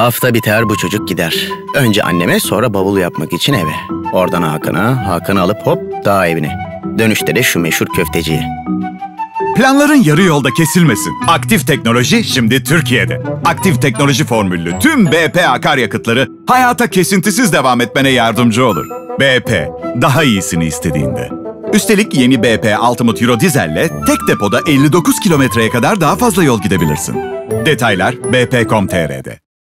Hafta biter bu çocuk gider. Önce anneme sonra bavul yapmak için eve. Oradan Hakan'a, Hakan'ı alıp hop dağ evine. Dönüşte de şu meşhur köfteciye. Planların yarı yolda kesilmesin. Aktif teknoloji şimdi Türkiye'de. Aktif teknoloji formüllü tüm BP akaryakıtları hayata kesintisiz devam etmene yardımcı olur. BP, daha iyisini istediğinde. Üstelik yeni BP Ultimate Euro Dizel'le tek depoda 59 kilometreye kadar daha fazla yol gidebilirsin. Detaylar bp.com.tr'de.